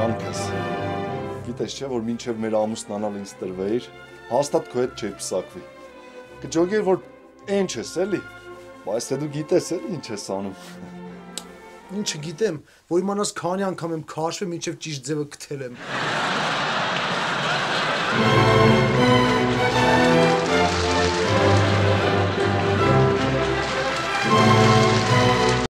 կյանքս։ Գիտես չէ, որ մինչև մեր ամուսն անալ ինձ տրվեիր, հաստատ քո հետ չէի պսակվի։ Կջոգեր, որ ինչ ես էլի, բայց թե դու գիտես էլ ինչ ես անում։ Ինչը գիտեմ, որ իմանաս քանի անգամ եմ քաշվել, մինչև ճիշտ ձևը գտել եմ։